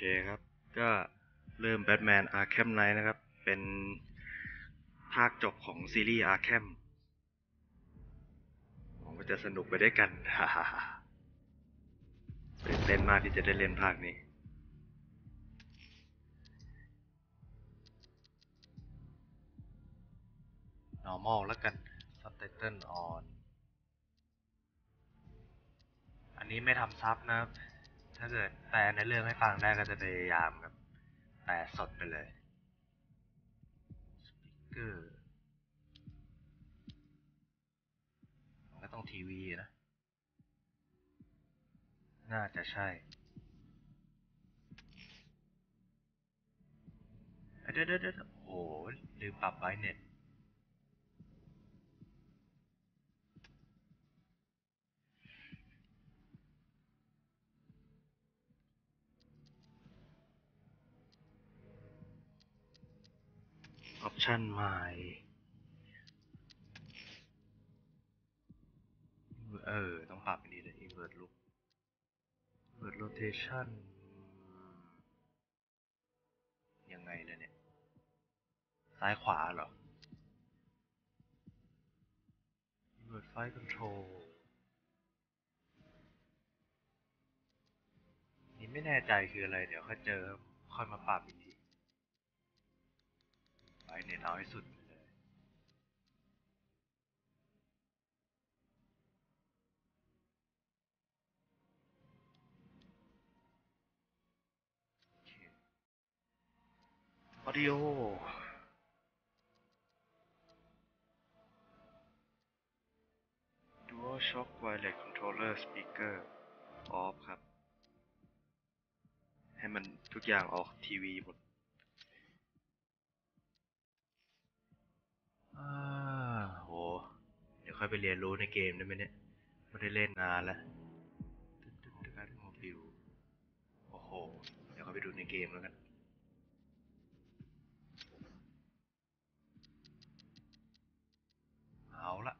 เคครับ ก็เริ่ม Batman Arkham Knight นะครับ เป็นภาคจบของซีรีส์ Arkham หวังว่าจะสนุกไปได้วยกันฮ่าฮ่าฮ่าตื่นเต้นมากที่จะได้เล่นภาคนี้ normal แล้วกัน subtitle on อันนี้ไม่ทำซับนะครับ ถ้าเกิดแปลในเรื่องให้ฟังได้ก็จะพยายามแบบแปลสดไปเลย สปีกเกอร์มันก็ต้องทีวีนะ น่าจะใช่เอ้ยเดี๋ยวเดี๋ยวโอ้โหลืมปรับไบเน็ต ออปชันใหม่ เออ ต้องปรับอันนี้เลย invert look invert rotation ยังไงเลยเนี่ย ซ้ายขวาเหรอ invert flight control นี่ไม่แน่ใจคืออะไร เดี๋ยวค่อยเจอค่อยมาปรับอีกที ไปใน็ตเอาให้สุดเลยออดิโอดูอัลช็อคไวเลสคอนโทรลเลอร์สปีกเกอร์ออฟครับ ให้มันทุกอย่างออกทีวีหมด โห เดี๋ยวค่อยไปเรียนรู้ในเกมได้ไหมเนี่ย ไม่ได้เล่นนานแล้วตึ๊ดตึ๊ดตึ๊ดการโมบิลโอ้โห เดี๋ยวค่อยไปดูในเกมแล้วกันเอาละ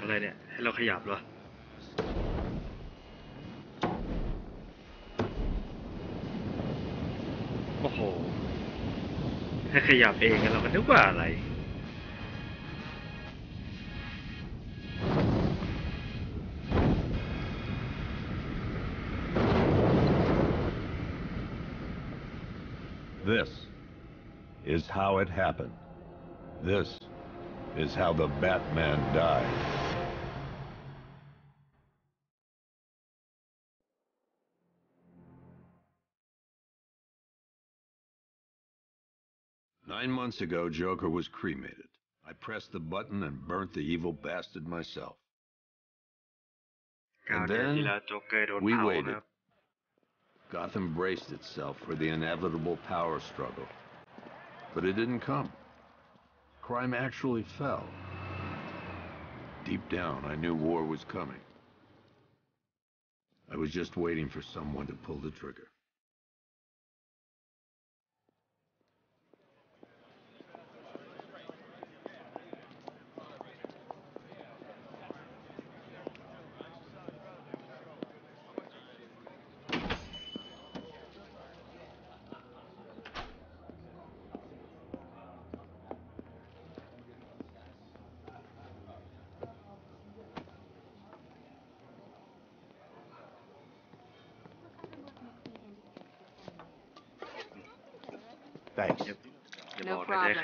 อะไรเนี่ย ให้เราขยับเหรอโอ้โหให้ขยับเองเราก็นึกว่าอะไร This is how it happened. This is how the Batman died. Nine months ago, Joker was cremated. I pressed the button and burnt the evil bastard myself. And then we waited. Gotham braced itself for the inevitable power struggle. But it didn't come. Crime actually fell. Deep down, I knew war was coming. I was just waiting for someone to pull the trigger.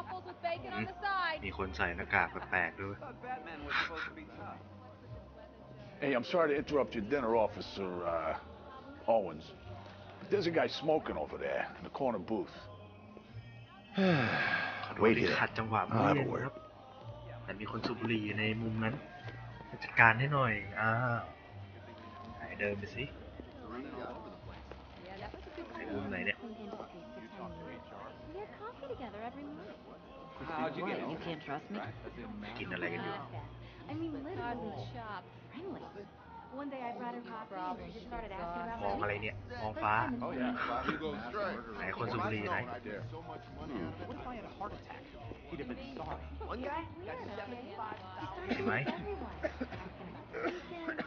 waffles with bacon on the side. มีคนใส่หน้ากากแปลกๆด้วย Hey, I'm sorry to interrupt your dinner, Officer uh, Owens. But there's a guy smoking over there in the corner booth. ขอโทษ Wait ที่ here. ขัดจังหวะ I'll have เมี a ย word. ครับ แต่มีคนสูบบุหรี่อยู่ในมุมนั้นจัดการให้หน่อยอ้าวไหนเดินไปสิ Yeah, that was a good ไหนมุมไหนเนี่ย We have coffee together every morning. How'd you get What, it? You can't trust me? กินอะไรกันอยู่ I mean, Hardly literally shop. friendly. One day I brought her coffee and she just started asking about มอง my อะไรเนี่ย มองฟ้า Oh yeah. You go straight. ไหนคนสูบบุหรี่ไหน What if I had a heart attack? He'd have been sorry. One guy? ห็นไหม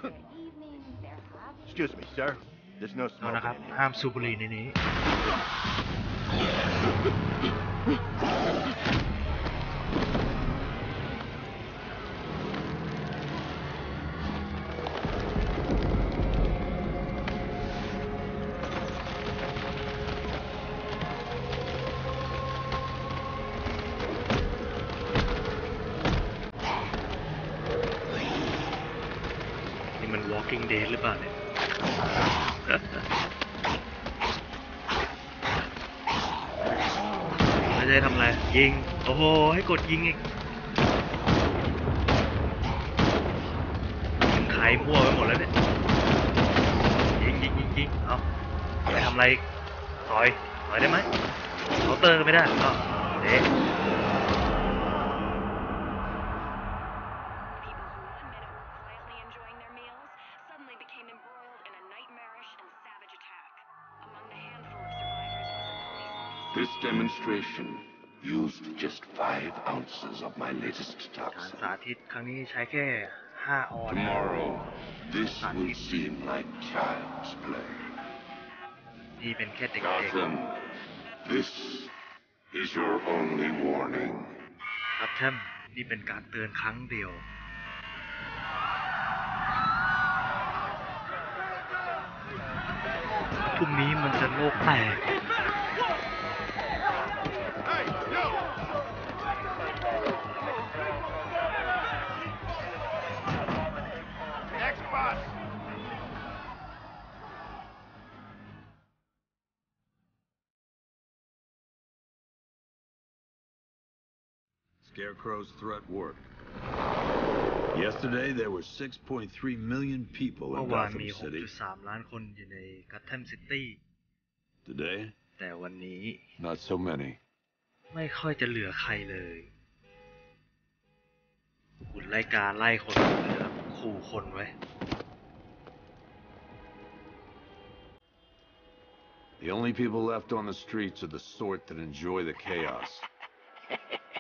evenings, their hobbies. Excuse me, sir. There's no เอา smoking นะครับ in here. ห้ามสูบบุหรี่ในนี้ นี่ โอ้โห ให้กดยิงอีกยิงไข่มั่วไปหมดแล้วเนี่ย ยิงยิงยิงยิงเอาไปทำอะไรถอยถอยได้ไหมเขาเตอร์ก็ไม่ได้เอาเด็ This demonstration used just five ounces of my latest การ toxin. สาธิตครั้งนี้ใช้แค่5ออนซ์ Tomorrow, this will seem like child's play. นี่เป็นแค่เด็ก Gotham, this is your only warning. ๆครับแทมนี่เป็นการเตือนครั้งเดียว พรุ่งนี้มันจะโลกแตก Scarecrow's threat worked. Yesterday, there were 6.3 million people เมื่ in อวาน Gotham มี City. 6.3 ล้านคนอยู่ในกัตแทมซิตี้ Today, แต่วันนี้ not so many. ไม่ค่อยจะเหลือใครเลยหุ่นไล่กาไล่คนเหลือขู่คนไว้ The only people left on the streets are the sort that enjoy the chaos.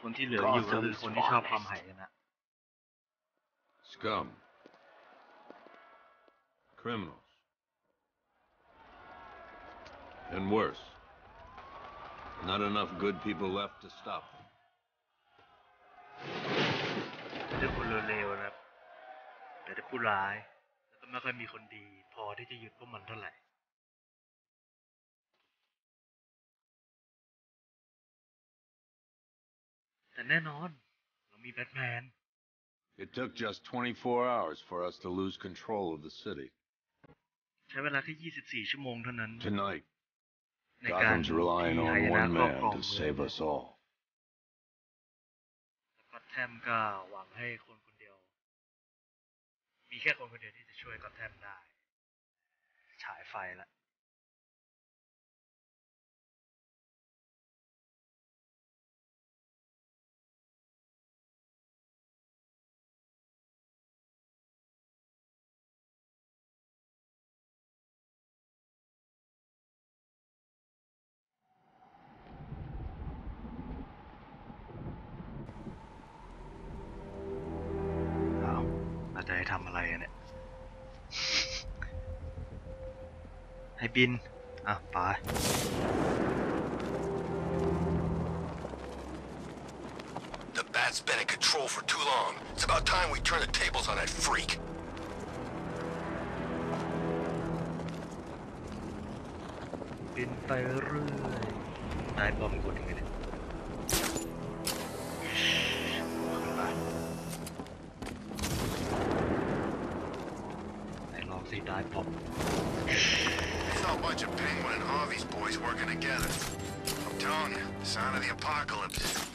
คนที่เหลืออยู่ก็คือคนที่ชอบความหายนะ Scum. Criminals. And worse. Not enough good people left to stop them. ไม่ได้คนเลวๆนะครับแต่ได้ผู้ร้ายแล้วก็ไม่ค่อยมีคนดี พอที่จะหยุดพวกมันเท่าไหร่ แต่แน่นอน เรามีแบทแมน It took just 24 hours for us to lose control of the city. ใช้เวลาแค่24 ชั่วโมงเท่านั้น Tonight, ในการ Gotham's relying ที่ on หายนะ one ครอบครอง man to เมือง save us all. ก็แทมก็หวังให้คนคนเดียว มีแค่คนคนเดียวที่จะช่วยก็แทมได้ ฉายไฟละ บิน อ่ะไป The bat's been in control for too long. It's about time we turn the tables on that freak. บินไปเรื่อยได้บอ bunch of Penguin and Harvey's boys working together. I'm telling you, sign of the apocalypse.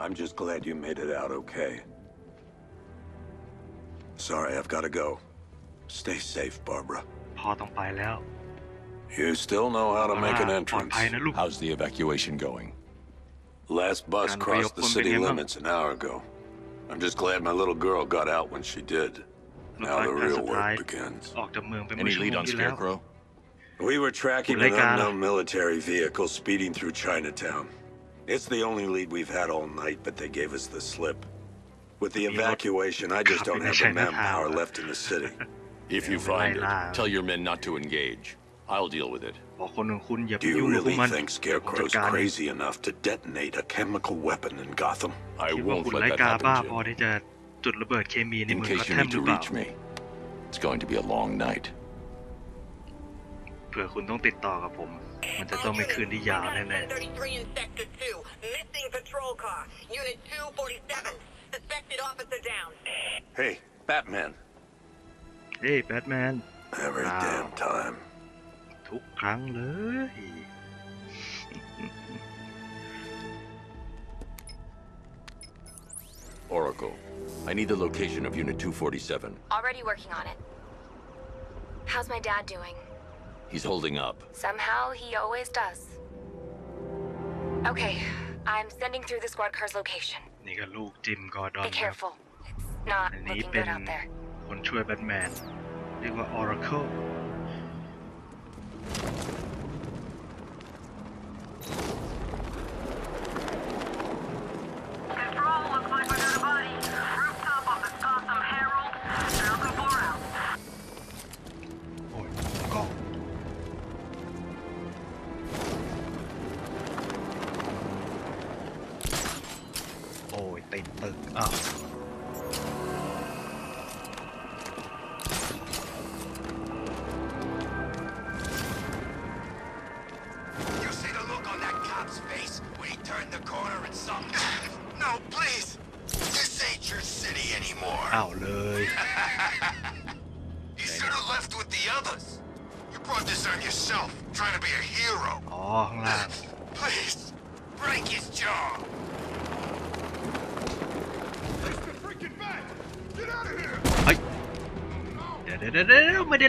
I'm just glad you made it out okay. Sorry, I've got to go. Stay safe, Barbara. พอต้องไปแล้ว You still know how to make an ปลอด entrance. ภัยนะลูก How's the evacuation going? Last bus crossed the city limits an hour ago. I'm just glad my little girl got out when she did. Now the real work begins. Any lead on Scarecrow? We were tracking an unknown military vehicle speeding through Chinatown. It's the only lead we've had all night, but they gave us the slip. With the evacuation, I just don't have the manpower left in the city. If you find it, tell your men not to engage. I'll deal with it. บอกคนของคุณอย่าไป Do you ยุ่งกับพวก really มัน think ผมจัด Scarecrow's การเอง crazy enough to detonate a chemical weapon in Gotham? I คิดว่า won't คุณ let ไร้ that กาบ้า happen, พอ Jim. ที่จะจุดระเบิดเคมีใน In เมือง case ก็ you แทม need หรื to อเปล่า reach me, it's going to be a long night. เผื่อคุณต้องติดต่อกับผม มันจะต้องเป็นคืนที่ยาวแน่ 33 in Sector 2. Missing patrol car. Unit 247. Suspected officer down. Hey, Batman. ๆเฮ้ยแบทแมน Every Wow. damn time. ทุกครั้งเลย Oracle, I need the location of Unit 247. Already working on it. How's my dad doing? He's holding up. Somehow he always does. Okay, I'm sending through the squad car's location. นี่ก็ลูกจิมกอร์ดอน Be ครับ careful. It's not อันนี้ looking เป็น good out there. คนช่วยแบทแมน เรียกว่า Oracle Control.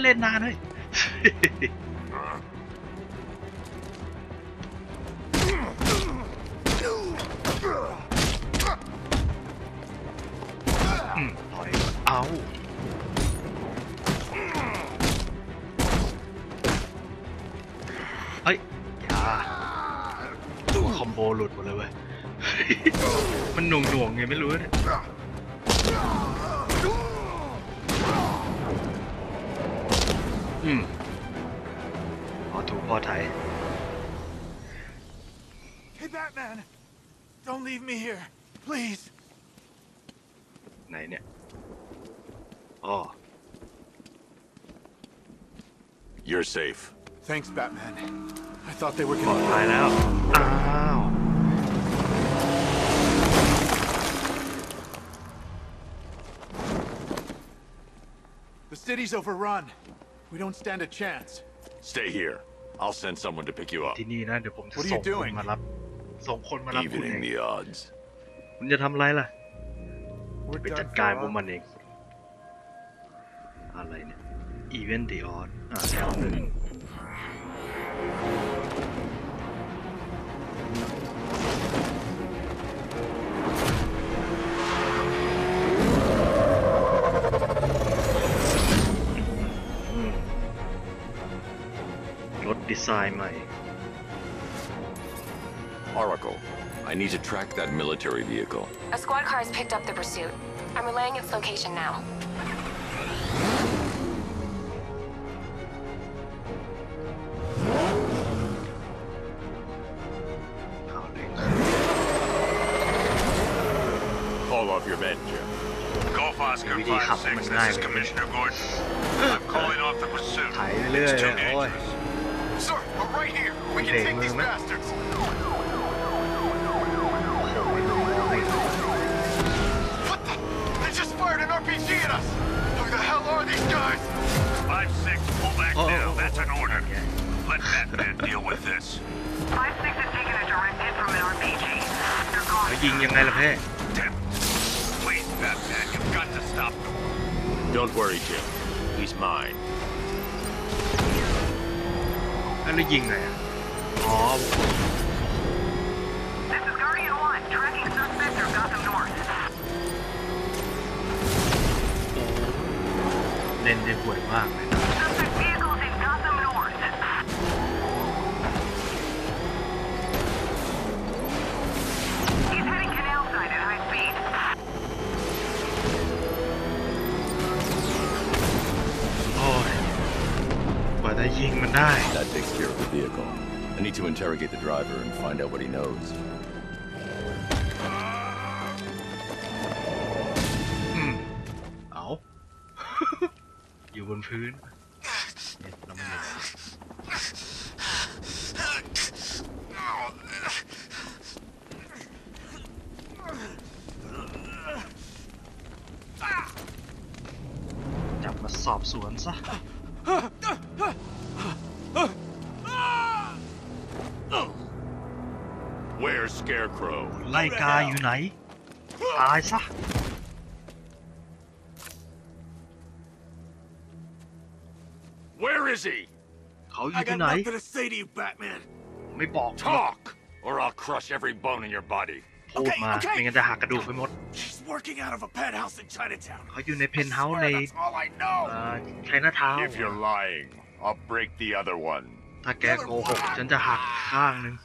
เล่นนานเลย You're safe. Thanks, Batman. I thought they were ปลอด gonna. ภัยแล้ว อ้าว The city's overrun. We don't stand a chance. Stay here. I'll send someone to pick you up. ที่นี่นะเดี๋ยวผมจะ What are ส่ you งคน doing? มารับ ส่งคนมารับคุณเอง Evening the odds. คุณจะทำอะไรล่ะ We're ไป done จัด for การ a พวก while. มันเอง อะไรเนี่ย even they are uh, counted. What design my Oracle, I need to track that military vehicle. A squad car has picked up the pursuit. I'm relaying its location now. วิธีขับให้มัน 5-6, ง่าย this ก is ว่านี้ Commissioner Gordon. I'm calling off the pursuit. ไถเรื่อย It's ๆเล too ยโอ้ย dangerous. Sir, we're right here. We can Okay, take these movement. bastards. โอ้โหไม่รู้ไม่รู้ What the? They just fired an RPG at us. Who the hell are these guys? 5-6, pull back Oh, now. oh, oh, That's an oh, order. okay. Let Batman deal with this. 5-6 has taken a direct hit from an RPG. They're แล้ว gone. ยิงยังไงล่ะเพ่ Don't worry, Jim. He's mine. แล้วยิงไงอ่ะอ๋อ This is Guardian 1, tracking suspect through Gotham North. เล่นได้ห่วยมากเลย จะยิงมันได้ That takes care of the vehicle. I need to interrogate the driver and find out what he knows. อืม เอา อยู่บนพื้น ไหน ตายซะ Where is he? เขาอยู่ที่ไหน to say to you, Batman. ไม่บอก Talk, or I'll crush every bone in your body. พูดมา ไม่งั้นจะหักกระดูกไปหมด She's working out of a penthouse in Chinatown. เขาอยู่ในเพนท์เฮาส์ใน That's all I know. ไชน่าทาวน์ If you're lying, I'll break the other one. ถ้าแกโกหกฉันจะหักข้างหนึ่ง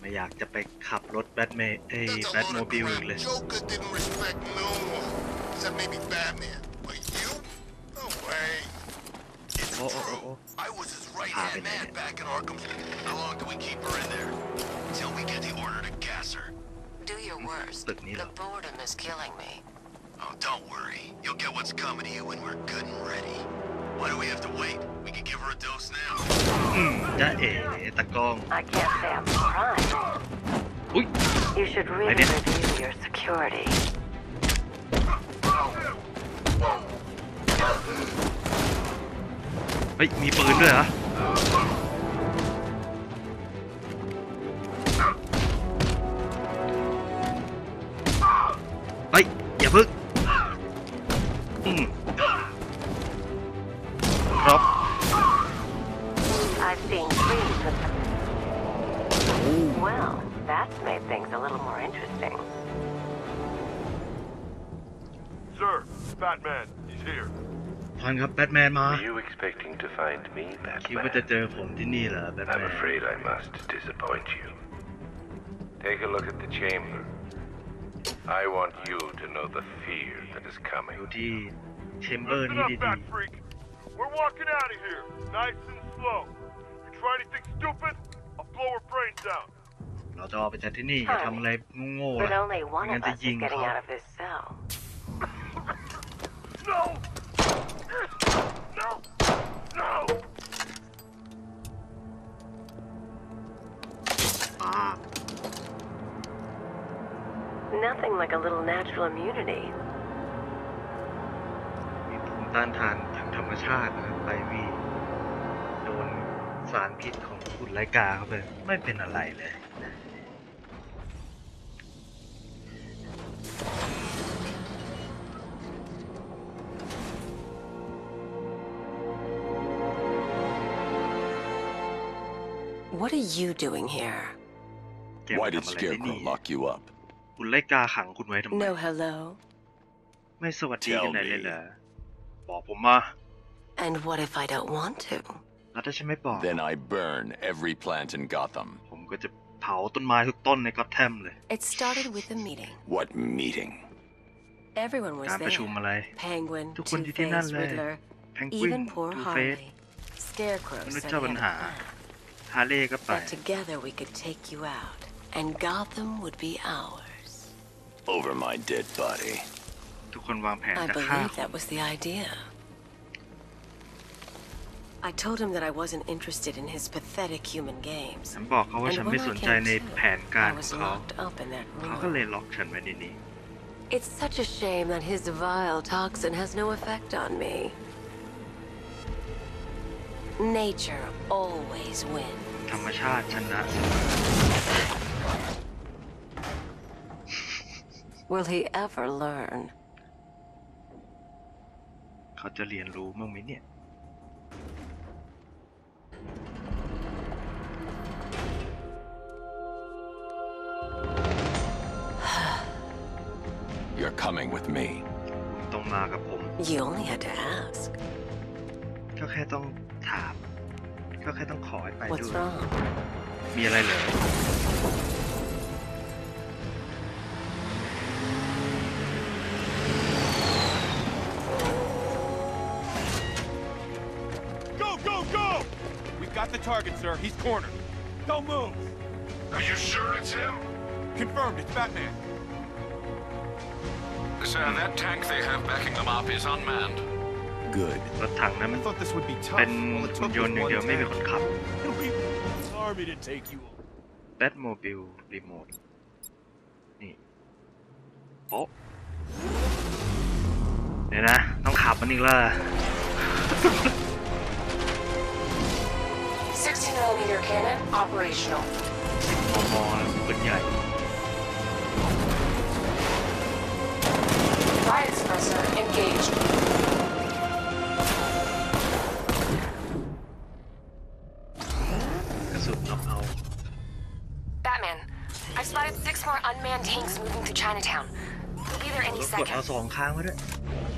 ไม่อยากจะไปขับรถแบทเมย์เอ้ยแบทโมบิลอีกเลย Joker didn't respect no one, except maybe Batman. But you? No way. It's Oh, oh, oh, true. oh. I was his right Ah, hand been man it. back in Arkham. How long do we keep her in there? Till we get the order to gas her. Do your worst.ตึกนี้เหรอ boredom is killing me. Oh, don't worry. You'll get what's coming to you when we're good and ready. Why do we have to wait? We can give her a dose now. อืมจะเอ๋ตะกล้อง I can't say I'm surprised. อุ้ย You should really did. review your security. เฮ้ย มีปืนด้วยเหรอ านครับแบทแมนมา Were you expecting to find me, คิดว่าจะ Batman? เจอผมที่นี่เหรอแบทแม I'm น afraid I must disappoint you. Take a look at the chamber. I want you to know the fear that is อ coming. ยู่ที่เชมเบอร์นี้ดี Freak. We're walking out of here, nice and slow. You try anything stupid, I'll blow her brains out. ๆ เราจะออกไปจากที่นี่อย่าทำอะไรโง่ๆ But ล่ะ only ไม่ one งั้น of จะ us ยิ is ง getting เขา out of this cell. No! No! No! ปา Nothing like a little natural immunity. มีภูมิต้านทานทางธรรมชาตินะครับไอวีโดนสารพิษของฝุ่นไลกาเข้าไปไม่เป็นอะไรเลย What are you doing here? แกมา Why did ทำอะไรที่นี่ Scarecrow lock you up? ฝุ่นไลกาขังคุณไว้ทำไม No hello. ไม่สวัสดีกัน Tell ไหนเลย me. เหรอบอกผมมา And what if I don't want to? แล้วถ้าฉันไม่บอก Then I burn every plant in Gotham. ผมก็จะเผาต้นไม้ทุกต้นในก็อตแทมเลย It started with a meeting. What meeting? Everyone was การประชุม there. อะไร Penguin, ทุกคนอยู่ที่นั่น Two-Face, เลย Riddler, แพงกวิน even poor ทูเฟส Harley. Scarecrow มนุษย์ said เจ้า he ปัญ had หา a plan. ฮาร์เลย์ก็ไป That together we could take you out, and Gotham would be ours. Over my dead body. ทุกคนวางแผน I จะฆ่า believe that was the idea. I told him that I wasn't interested in his pathetic human games. ฉันบอกเขาว่า And ฉัน when ไม่ I สนใจ came ใน to, แผนการ I ของ was เขา locked up in that เขาก็ room. เลยล็อกฉันไว้ในนี้ It's such a shame that his vile toxin has no effect on me. Nature always wins. ธรรมชาติชนะ Will he ever learn? เขาจะเรียนรู้มั้างไหมเนี่ย You're coming with me. คุณต้องมากับผม You only had to ask. ก็แค่ต้อง ถาม ก็แค่ต้องขอให้ไป What's ด้วย wrong? มีอะไรเหรอ Go, go, go! We've got the target, sir. He's cornered. Don't move. Are you sure it's him? Confirmed. It's Batman. Sir, that tank they have backing them up is unmanned. Good. รถถังนั้น I thought this would be tough. เป็น All it หุ่น took ย was นต์อย่าง one เดียวไม่มี tank. คนขับ It'll be an army to take you. แบทโมบิลรีโมทนี่โป๊ะเดี๋ยวนะ ต้องขับมันอีกแล้ว60 millimeter cannon operational. มอมอปืนใหญ่ Riot suppressor engaged. six more unmanned tanks moving through Chinatown. They'll be there แล้ any วกดเอา second. สองค้างไว้ด้วยยิ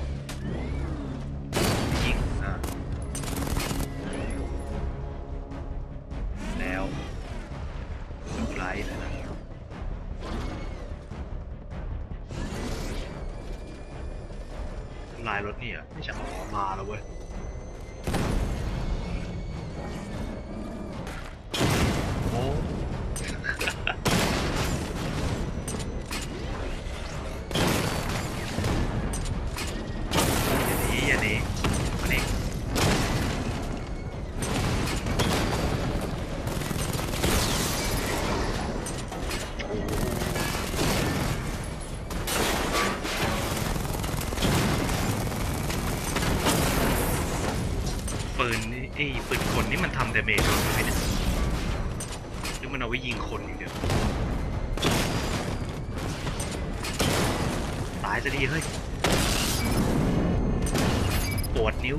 ปืนนี่ไอ้ปืนคนนี่มันทำดาเมจด้วยไหมเนี่ยหรือมันเอาไว้ยิงคนอย่างเดียวตายจะดีเฮ้ยปวดนิ้ว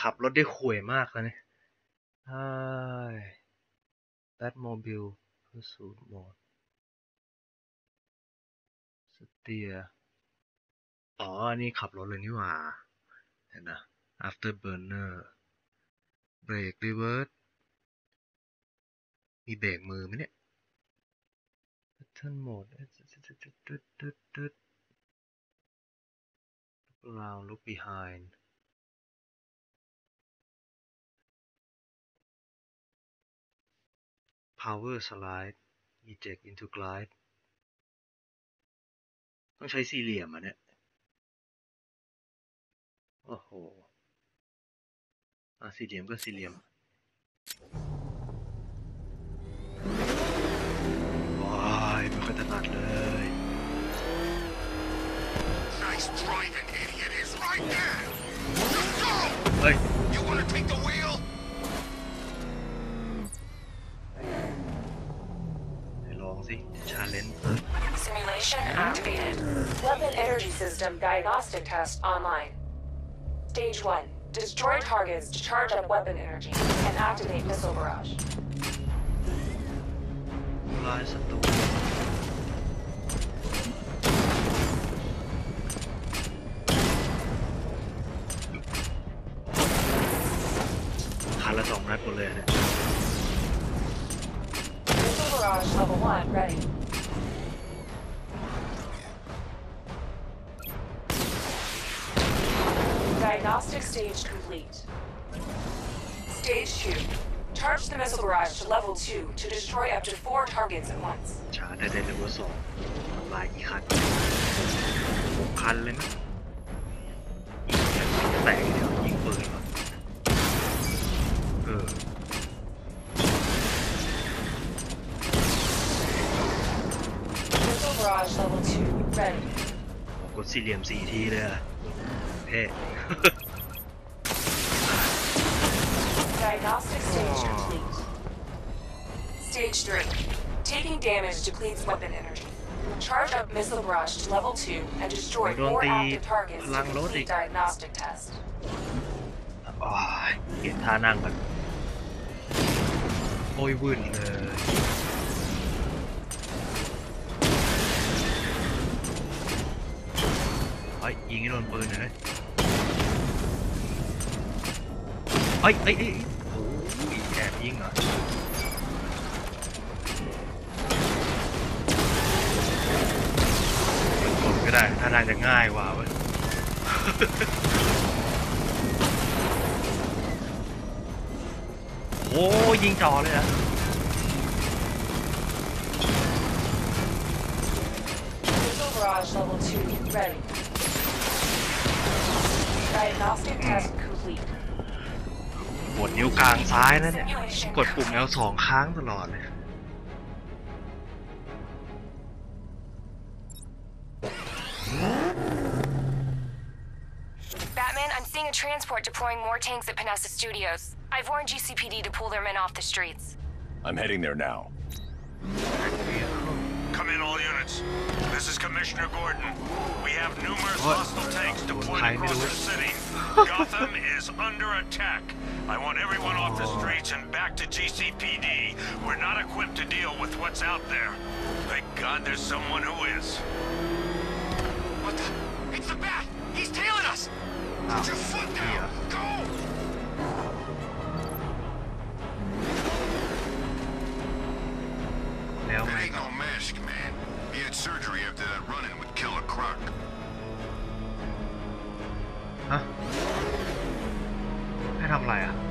ขับรถได้ข่วยมากเลยเนี่ยเฮ้ย Batmobile Pursuit Mode สเตียอ๋ออันนี้ขับรถเลยนี่หว่า เห็นนะ Afterburner เบรก Reverse มีเบรกมือไหมเนี่ย Pattern Mode ตึ๊ดตึ๊ดตึ๊ด Look around look behind Power Slide Eject into Glide ต้องใช้สี่เหลี่ยมอะเนี่ย โอ้โหอะสี่เหลี่ยมก็สี่เหลี่ยมว้ายไม่ค่อยถนัดเลย Nice driving, idiot. It's like that. Go! เฮ้ย You want to take the wheel? Mission activated. Weapon energy system diagnostic test online. Stage 1. Destroy targets to charge up weapon energy and activate missile barrage. Lies at the. Missile barrage level 1 ready. stage complete. Stage 2. Charge the missile barrage to level 2 to destroy up to 4 targets at once. ชาร์จได้ได้เลเวลสองทำลายกี่คันหกคันเลยนะยิงแค่จะแตกเดียวยิงปืนก่อนเออ Missile barrage level 2 ready. ผมกดสี่เหลี่ยมสี่ทีเลยอะเท่ Stage 3. Taking damage depletes weapon energy. Charge up missile barrage to level 2 and destroy Don't four be active targets to lang complete loading. diagnostic test. โอ้ยเปลี่ยนท่านั่งกันโอ้ยวุ่นเลยเฮ้ยยิงให้โดนปืนหน่อยเลยเฮ้ยเฮ้ยเฮ้ยโอ้ยแอบยิงเหรอ กดก็ได้ท่าทางจะง่ายกว่าเว้ยโอ้ยยิงจ่อเลยนะ Missile barrage level 2 ready. Diagnostic test complete. ปวดนิ้วกลางซ้ายนะเนี่ย กดปุ่มแล้วสองครั้งตลอดเลย transport deploying more tanks at Panessa Studios. I've warned GCPD to pull their men off the streets. I'm heading there now. Come in, all units. This is Commissioner Gordon. We have numerous What? hostile tanks deployed across the city. Gotham is under attack. I want everyone off the streets and back to GCPD. We're not equipped to deal with what's out there. Thank God there's someone who is. What the? It's the bat! He's tailing us! Put your foot down! Go! They'll ain't no mask, man. He had surgery after that run-in with Killer Croc. Huh? Cái thằng này à?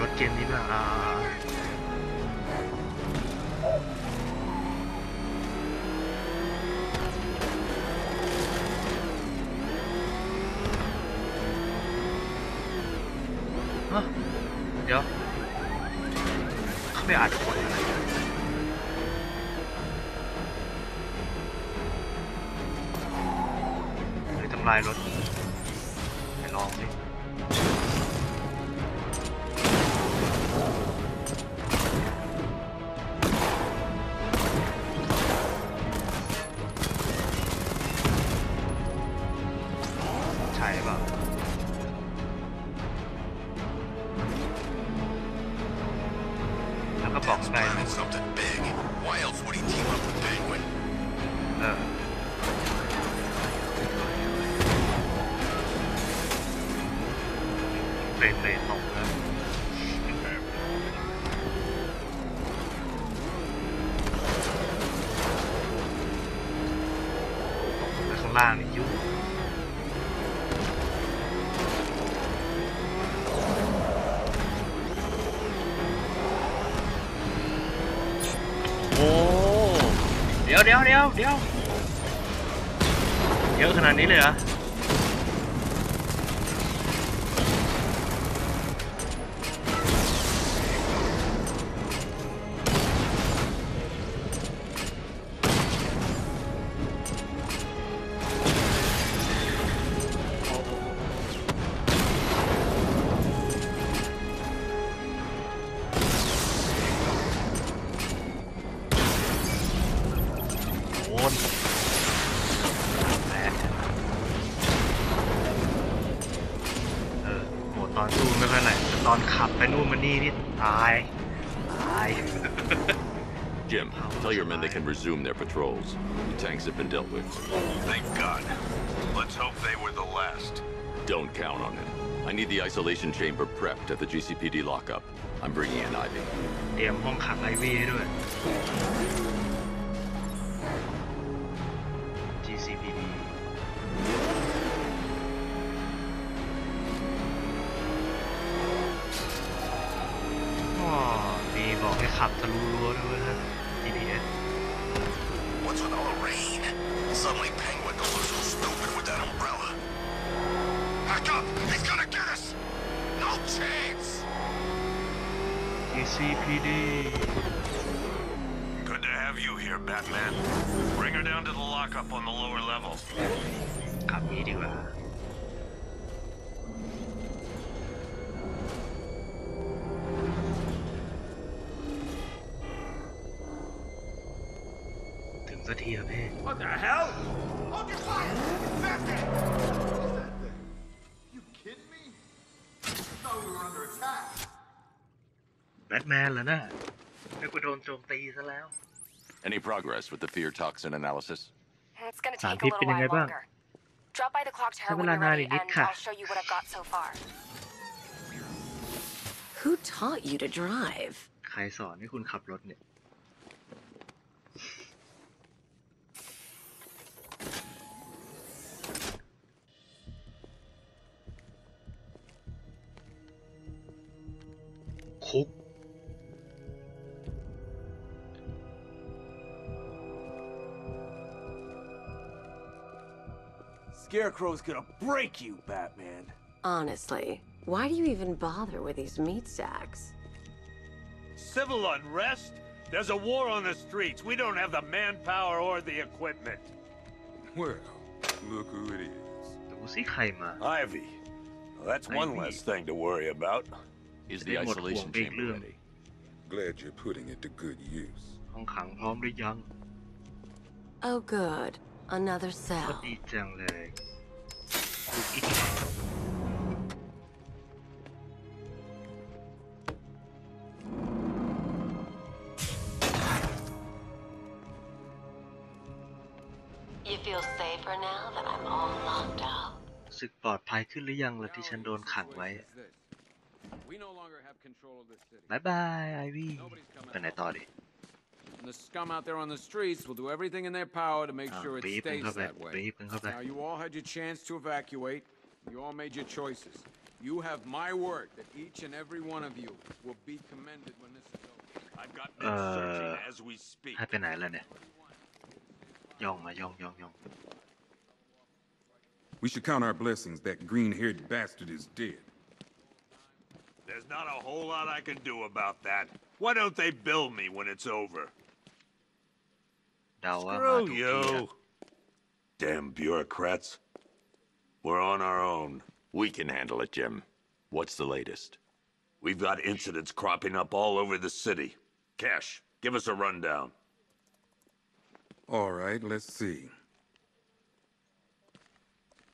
รถเกมนี้ด้วยอ่าเดี๋ยวเขาไม่อาจผลอะไรทำลายรถ เดี๋ยวเดี๋ยวเดี๋ยวเดี๋ยวเยอะขนาดนี้เลยเหรอ โอนแหมเออโหตอนสู้ไม่ค่อยไหร่แต่ตอนขับไปนู่นมานี่นี่ตาย ตาย Jim, tell your men they can resume their patrols. The tanks have been dealt with. Thank God. Let's hope they were the last. Don't count on it. I need the isolation chamber prepped at the GCPD lockup. I'm bringing in Ivy. เตรียมห้องขังไอวีให้ด้วย ถึงสักทีครับพี่ What the hell? Hold your fire! Back there! You kidding me? thought we were under attack. แบทแมนเหรอนะนึกว่าโดนโจมตีซะแล้ว Any progress with the fear toxin analysis? It's gonna สาร take พิ a ษเป็น little ยังไง while บ้าง longer. Drop by the clock ใช้ tower เว when ลา you're นาน ready, อีกนิด and ค่ะ I'll show you what I've got so far. Who taught you to drive? ใครสอนให้คุณขับรถเนี่ย คุก Scarecrow's gonna break you, Batman. Honestly, why do you even bother with these meat sacks? Civil unrest? There's a war on the streets. We don't have the manpower or the equipment. Well, look who it is. ดูสิใครมา Ivy. Well, that's one Ivy. less thing to worry about. Is the isolation chamber ready? Glad you're putting it to good use. ห้องขังพร้อมหรือยัง Oh, good. Another ก็ cell. ดีจังเลยอีก ขึ้นหรือยังล่ะที่ฉันโดนขังไว้ We no longer have control of this city. บายบายไอวี่ไปไหนต่อดิ And the scum out there on the streets will do everything in their power to make Ah, sure it beep and stays go back, that way. beep and go back. Now, you all had your chance to evacuate. You all made your choices. You have my word that each and every one of you will be commended when this is over. I've got เอ่ men อ searching as we speak. ให้ไปไหนแล้วเนี่ย ย่องมาย่องย่องย่อง We should count our blessings that green-haired bastard is dead. There's not a whole lot I can do about that. Why don't they bill me when it's over? Uh, Screw you! Damn bureaucrats. We're on our own. We can handle it, Jim. What's the latest? We've got incidents cropping up all over the city. Cash, give us a rundown. All right, let's see.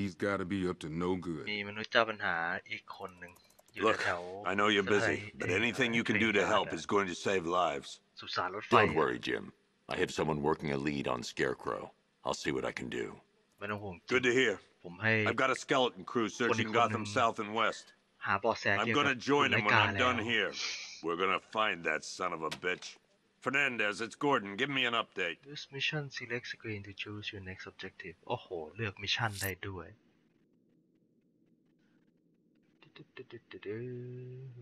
he's got to be up to no good. มีมนุษย์เจ้าปัญหาอีกคนหนึ่งอยู่ Look, แถว I know you're สถานี busy, but เอ่อ anything you can do to help is going to save lives. สุสานรถไฟ Don't worry, Jim. I have someone working a lead on Scarecrow. I'll see what I can do. ไม่ต้องห่วง Good to hear. ผมให้ I've got a skeleton crew searchingคน Gotham หนึ่ง South and West. หาเบาะแส I'm เกี่ยวกับ gonna join คุณ him ไล when กา I'm แล้ว done here. We're gonna find that son of a bitch. Fernandez, it's Gordon. Give me an update. This mission select screen to choose your next objective โอ้โห เลือกมิชชั่นได้ด้วย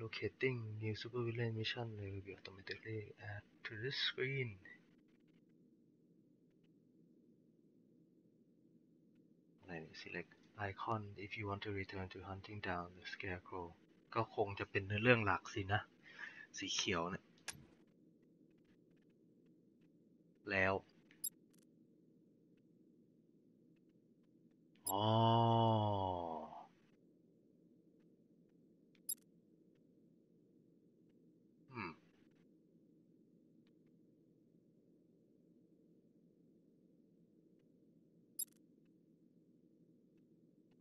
locating new supervillain mission will be automatically add to the screen อะไรเนี่ select icon if you want to return to hunting down the scarecrow ก็คงจะเป็นเนื้อเรื่องหลักสินะ สีเขียวเนี่ย แล้ว อ๋อ อืม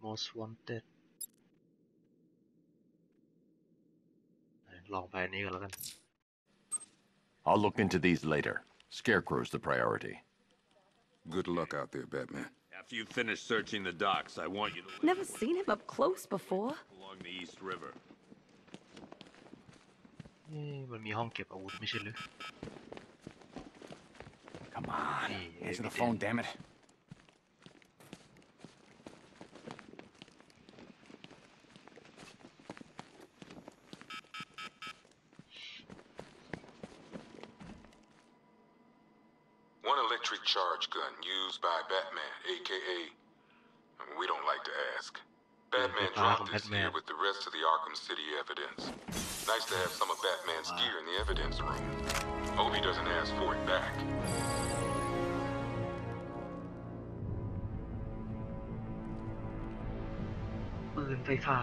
most wanted ลองไปอันนี้ก่อนแล้วกัน I'll look into these later. Scarecrow's the priority. Good luck out there, Batman. After you finish searching the docks, I want you to Never seen him up close before. along the East River. เอ๊ะมันมีห้องเก็บอาวุธไม่ใช่หรือ Come on. Hey, Answer the everything. phone, damn it. charge gun used by Batman, aka. I mean, we don't like to ask. Batman Arkham dropped this Batman. here with the rest of the Arkham City evidence. Nice to have some of Batman's gear in the evidence room. Hope he doesn't ask for it back. ปืนไฟฟ้า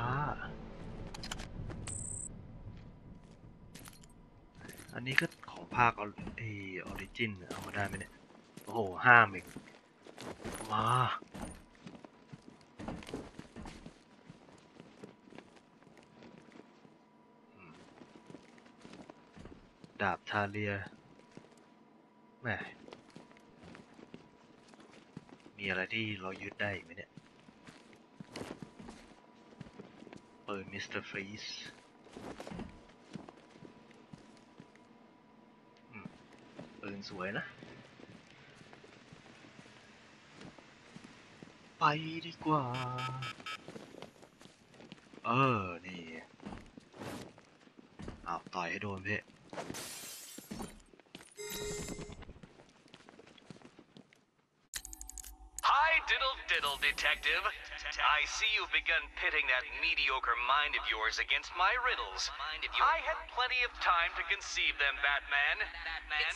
อันนี้ก็ของภาคอเอออริจินเอามาได้ไหมเนี่ย โอ้โหห้ามอีกมาดาบทาเลียแหมมีอะไรที่เรายึดได้อีกไหมเนี่ยปืนมิสเตอร์ฟรีสปืนสวยนะ ไปดีกว่า เออ นี่อ้าวต่อยให้โดนเพ่ Hi, diddle diddle, detective. I see you've begun pitting that mediocre mind of yours against my riddles. I had plenty of time to conceive them, Batman.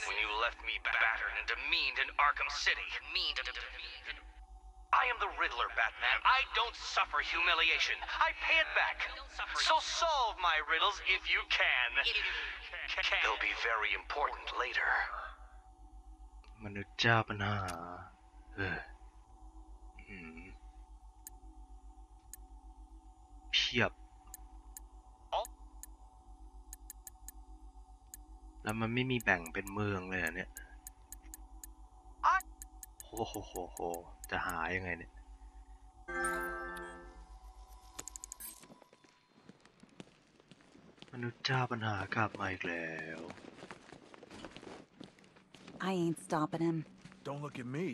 When you left me battered and demeaned in Arkham City. I am the Riddler, Batman. I don't suffer humiliation. I pay it back. So solve my riddles if you can. They'll be very important later. มนุษย์เจ้าปัญหาเอออืมเพียบ แล้วมันไม่มีแบ่งเป็นเมืองเลยเหรอะเนี่ยโหโหโหโห จะหายังไงเนี่ย มนุษย์เจ้าปัญหากลับมาอีกแล้ว I ain't stopping him. Don't look at me.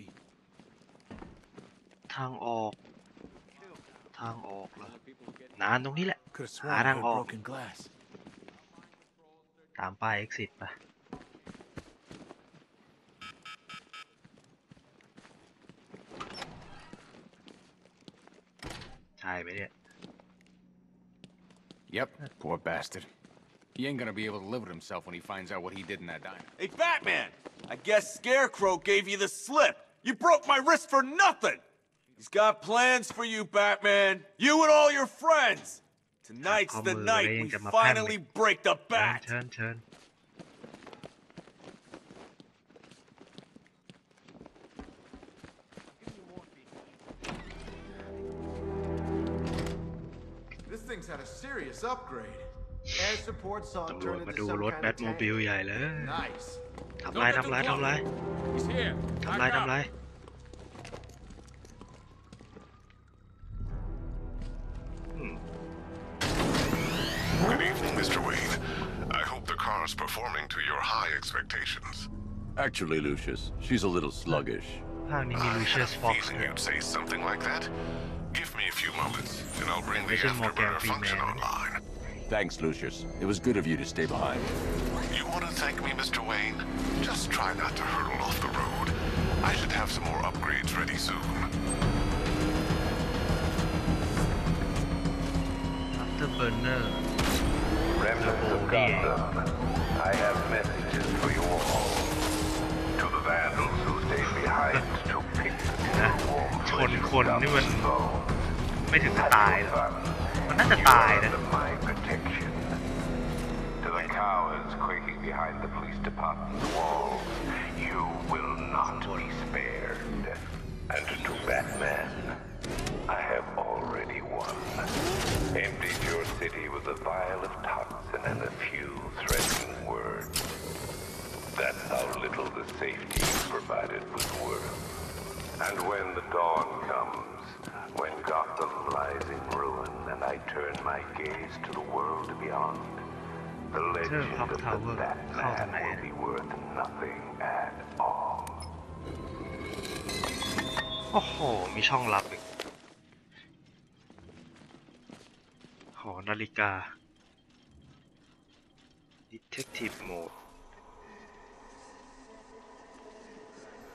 ทางออก ทางออกเหรอนานตรงนี้แหละ Could have หา sworn I ทาง heard ออก broken glass. ตามป้าย exit ไป ใช่ไหมเนี่ย Yep, poor bastard. He ain't gonna be able to live with himself when he finds out what he did in that diner. Hey, Batman! I guess Scarecrow gave you the slip. You broke my wrist for nothing! He's got plans for you, Batman. You and all your friends. Tonight's the ข้อมือ night เลยยัง we จะมาแพร่ง finally break the เชิญ bat. เชิญ thing's had a serious upgrade. Air support saw it ตำรวจ turn มา into ดู some รถ kind แบ of ทโมบิล tank. ใหญ่เลย Nice. ทำลายทำลายทำลาย He's here. ทำลาย Back up. ทำลาย Good evening, Mr. Wayne. I hope the car's performing to your high expectations. Actually, Lucius, she's a little sluggish. ภาคนี้มี I ลูเชีย had ส a ฟ็อกซ์ feeling you'd say something like that. Give me a few moments, and I'll bring the Mission Morgan afterburner function Freeman. online. Thanks, Lucius. It was good of you to stay behind. You want to thank me, Mr. Wayne? Just try not to hurtle off the road. I should have some more upgrades ready soon. อัฟเตอร์เบอร์เนอร์ Remnants of Gotham, I have messages for you all. To the vandals who stayed behind to pick the นะ ชนคนนี่มัน ไม่ถึงกับตายหรอกมันน่าจะตายนะ my protection. To the cowards quaking behind the police department's walls, you will not be spared. And to Batman, I have already won. Emptied your city with a vial of toxin and a few threatening words. That's how little the safety you provided was worth. And when the dawn comes, when Gotham turn my gaze to the world beyond, the legend of the Batman will be worth nothing at all. โอ้โห มีช่องลับอีกหอนาฬิกา Detective Mode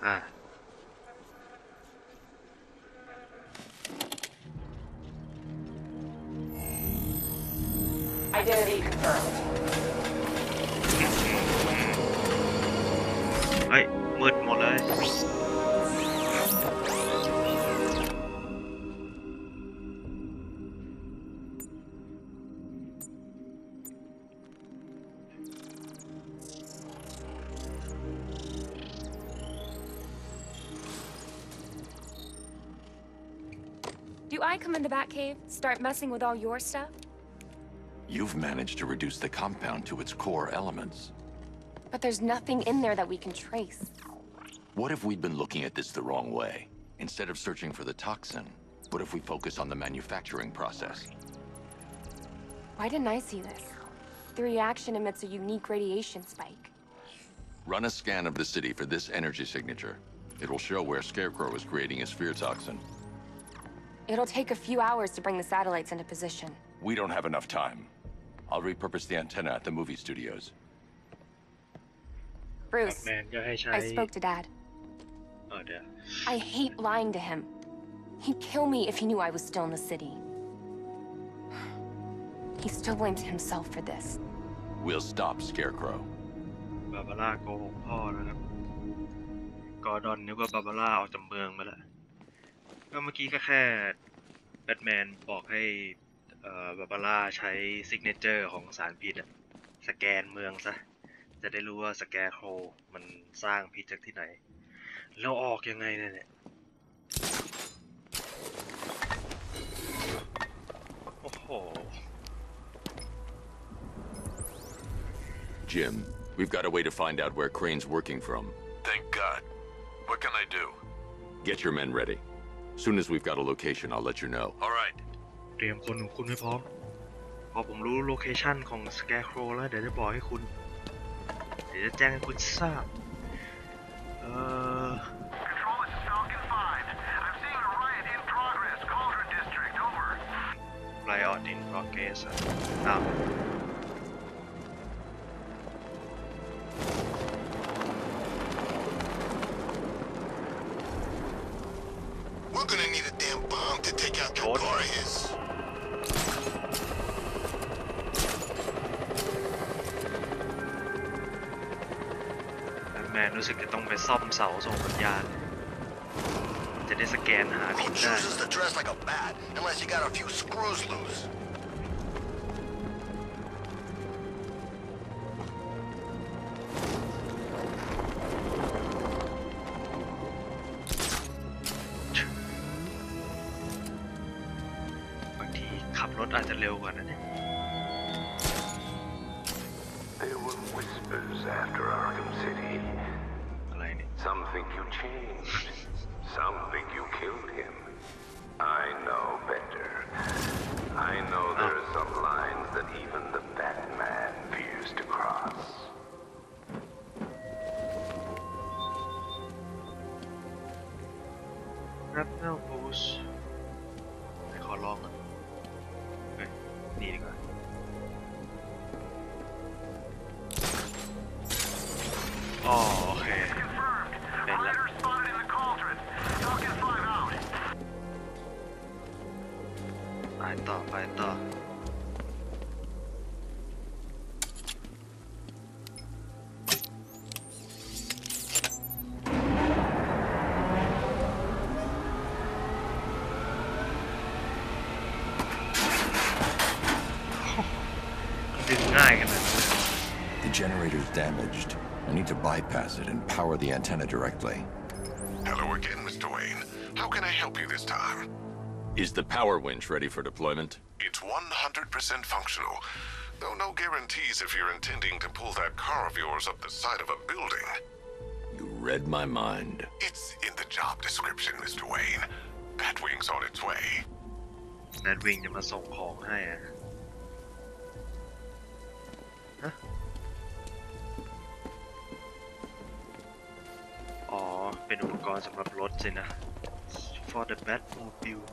อ่ะ Do I come in the Batcave, start messing with all your stuff? You've managed to reduce the compound to its core elements. But there's nothing in there that we can trace. What if we'd been looking at this the wrong way? Instead of searching for the toxin, what if we focus on the manufacturing process? Why didn't I see this? The reaction emits a unique radiation spike. Run a scan of the city for this energy signature. It will show where Scarecrow is creating his fear toxin. It'll take a few hours to bring the satellites into position. We don't have enough time. I'll repurpose the antenna at the movie studios. Bruce, แมนก็ให้ใช้ I spoke to Dad. เออเดี๋ยว I hate lying to him. He'd kill me if he knew I was still in the city. He still blames himself for this. We'll stop Scarecrow. บาบาร่าโกหกพ่อแล้วครับกอร์ดอนนึกว่าบาบาร่าออกจากเมืองไปแล้วก็เมื่อกี้ก็แค่แบทแมนบอกให้เอ่อ บาบาร่าใช้ซิกเนเจอร์ของสารพิษอะสแกนเมืองซะ จะได้รู้ว่าสแกร์โครมันสร้างพิษจากที่ไหน แล้วออกยังไงเนี่ยเนี่ยโอ้โห Jim, we've got a way to find out where Crane's working from. Thank God. What can I do? Get your men ready. Soon as we've got a location, I'll let you know. All right. เตรียมคนของคุณให้พร้อม พอผมรู้โลเคชันของสแกร์โครแล้วเดี๋ยวจะบอกให้คุณ เดี๋ยวจะแจ้งให้คุณทราบ เอ่อ Control, this is Falcon 5. I'm seeing a riot in progress. Cauldron District, over. ไลออดอินโปรเ Chooses to dress like a bat, unless you got a few screws loose. car. the is damaged. I need to bypass it and power the antenna directly. Hello again, Mr. Wayne. How can I help you this time? Is the power winch ready for deployment? It's 100% functional. Though no guarantees if you're intending to pull that car of yours up the side of a building. You read my mind. It's in the job description, Mr. Wayne. Batwing's on its way. แนทวิงจะมาส่งของให้อะฮะอ๋อ เป็นอุปกรณ์สำหรับรถสินะ for the Batmobile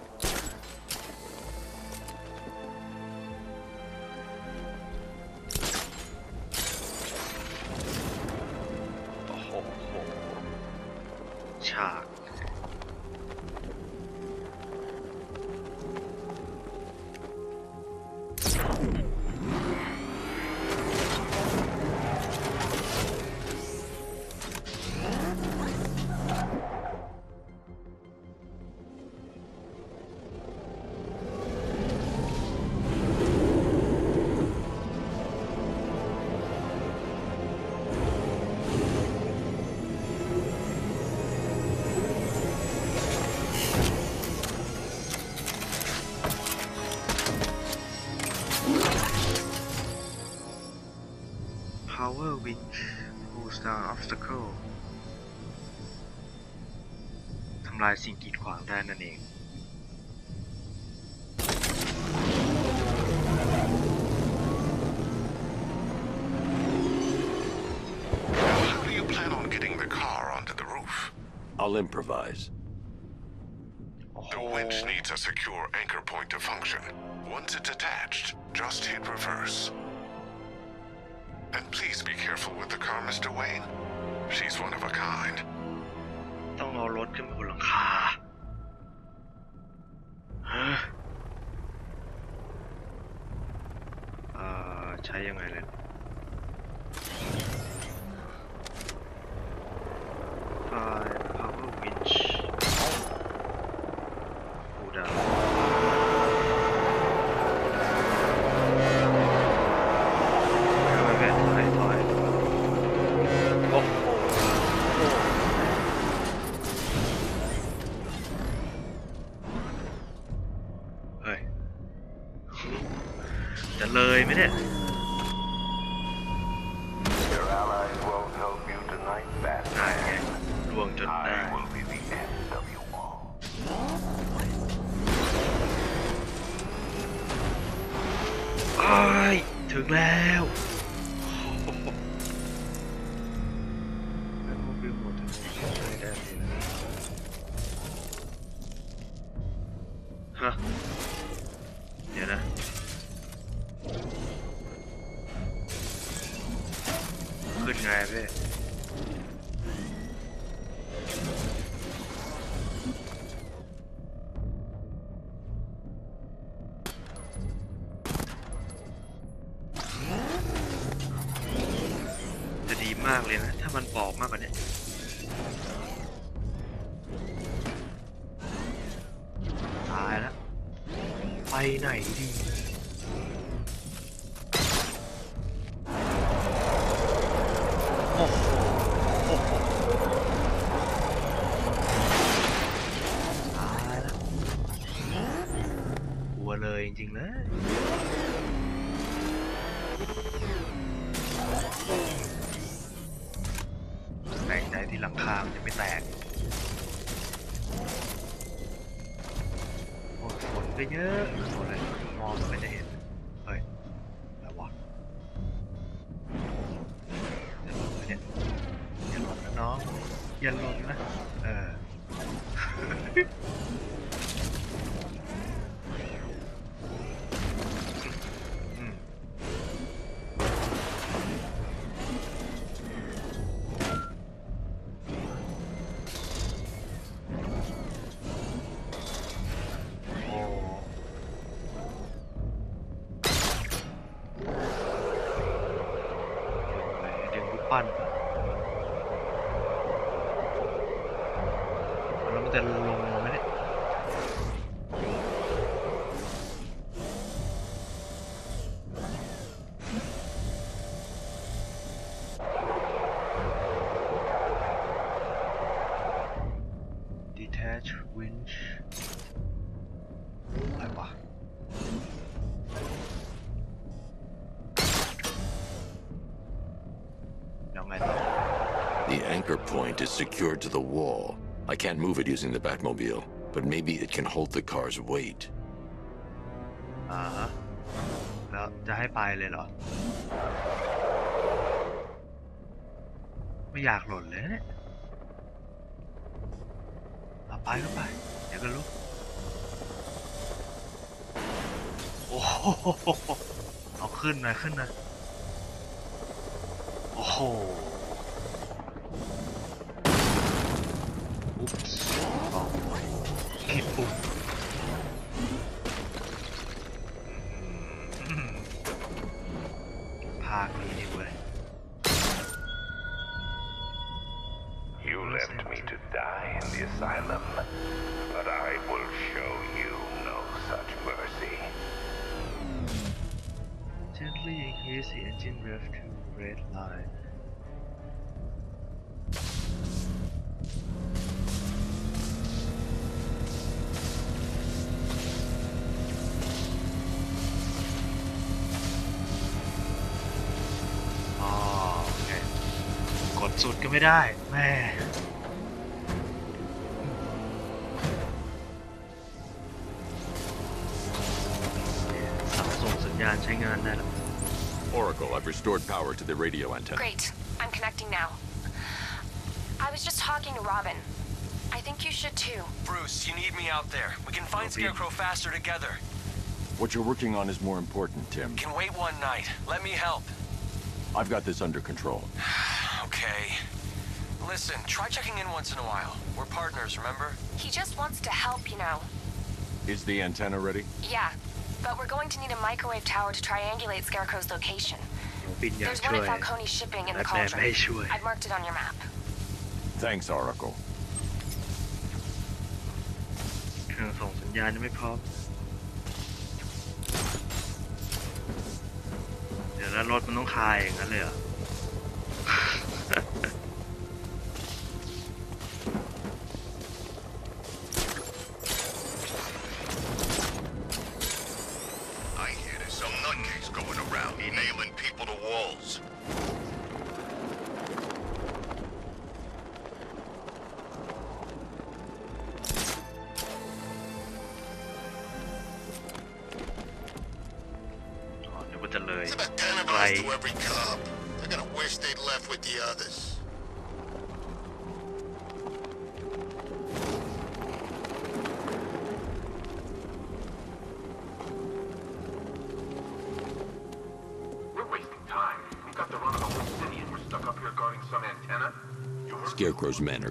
ฉ าก Power Winch pulls down obstacle ทำลายสิ่งกีดขวางได้นั่นเอง How do you plan on getting the car onto the roof? I'll improvise. The winch needs a secure anchor point to function. Once it's attached, just hit reverse. And please be careful with the car, Mr. Wayne. She's one of a kind. ต้องเอารถขึ้นไปบนหลังคาฮะเอ่อ ใช้ยังไงเลย มากเลยนะ ถ้ามันบอกมากกว่านี้ตายแล้ว ไปไหนดี having it. point is secured to the wall. I can't move it using the Batmobile, but maybe it can hold the car's weight. อ่าฮะแล้วจะให้ไปเลยเหรอ ไม่อยากหล่นเลยเนี่ยเอาไปก็ไป เดี๋ยวก็รู้ โอ้โหเอาขึ้นหนะขึ้นหนะโอ้โห อุ๊บ ไม่ได้ แม่เสาส่งสัญญาณใช้งานได้แล้ว Oracle, I've restored power to the radio antenna. Great. I'm connecting now. I was just talking to Robin. I think you should too. Bruce, you need me out there. We can find Scarecrow faster together. What you're working on is more important, Tim. Can wait one night. Let me help. I've got this under control. Okay. Listen, try checking in once in a while. We're partners, remember? He just wants to help, you know. Is the antenna ready? Yeah, but we're going to need a microwave tower to triangulate Scarecrow's location. ปินอยาก There's ช่ one วย in Falcone shipping in the แบทแมนไม่ให้ cauldron. ช่วย I've marked it on your map. Thanks, Oracle. เครื่องส่งสัญญาณยังไม่พร้อม เดี๋ยวแล้วรถมันต้องคายอย่างนั้นเลยเหรอ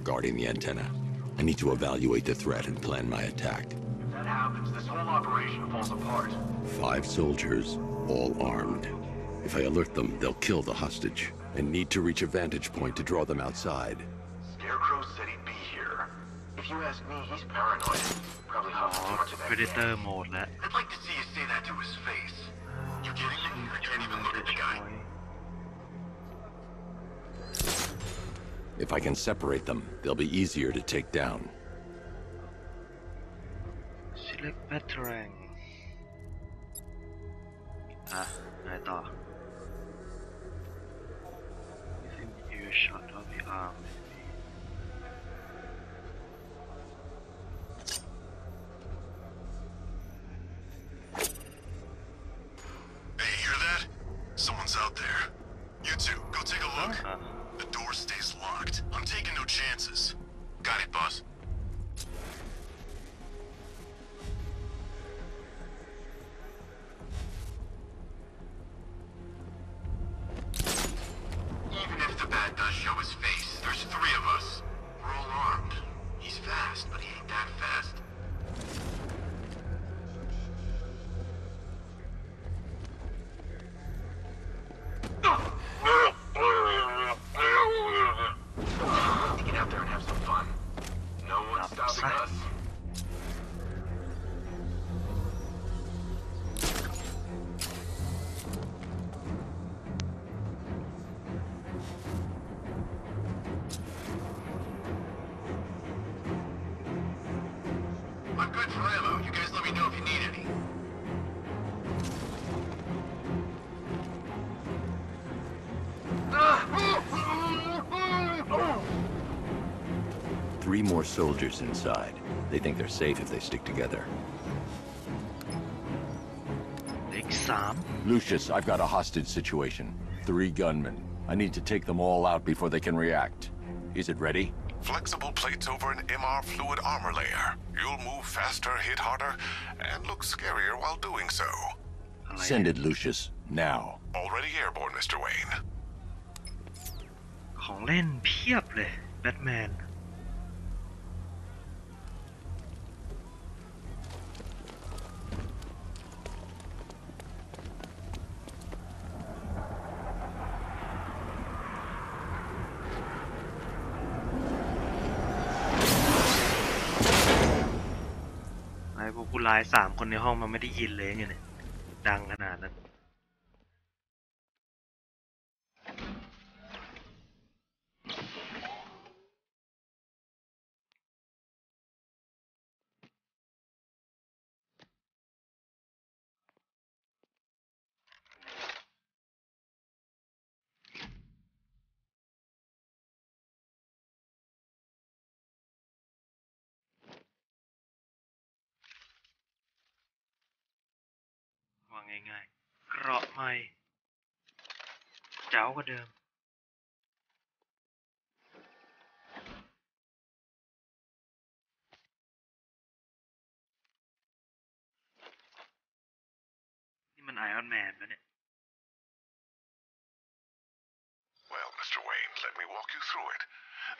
guarding the antenna. I need to evaluate the threat and plan my attack. If that happens, this whole operation falls apart. Five soldiers, all armed. If I alert them, they'll kill the hostage. and need to reach a vantage point to draw them outside. Scarecrow said he'd be here. If you ask me, he's paranoid. Probably อ๋อ huffed too much of that. Predator โหมดแล้ว can separate them, they'll be easier to take down. select battering Three more soldiers inside. They think they're safe if they stick together. เหลืออีกสาม Lucius, I've got a hostage situation. Three gunmen. I need to take them all out before they can react. Is it ready? Flexible plates over an MR fluid armor layer. You'll move faster, hit harder, and look scarier while doing so. Send it, Lucius. Now. Already airborne, Mr. Wayne. ของเล่นเพียบเลยแบทแมน ร้ายสามคนในห้องมันไม่ได้ยินเลยไงเนี่ยดังขนาดนั้น ราะใหม่เจ๋ากว่าเดิม นี่มันไอออนแมนนะเนี่ย Well, Mr. Wayne, let me walk you through it.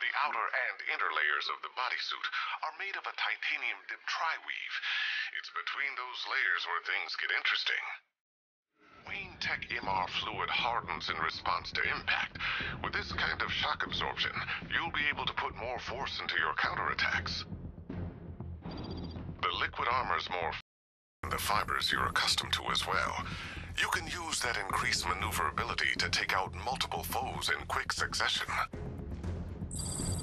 The outer and inner layers of the bodysuit are made of a titanium dip tri-weave. It's between those layers where things get interesting. Wayne Tech MR fluid hardens in response to impact. With this kind of shock absorption, you'll be able to put more force into your counterattacks. The liquid armor's more the fibers you're accustomed to as well. You can use that increased maneuverability to take out multiple foes in quick succession.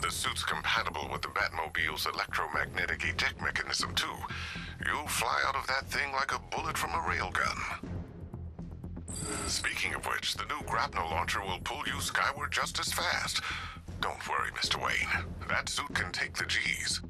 The suit's compatible with the Batmobile's electromagnetic eject mechanism, too. You'll fly out of that thing like a bullet from a railgun. Speaking of which, the new grapnel launcher will pull you skyward just as fast. Don't worry, Mr. Wayne. That suit can take the G's.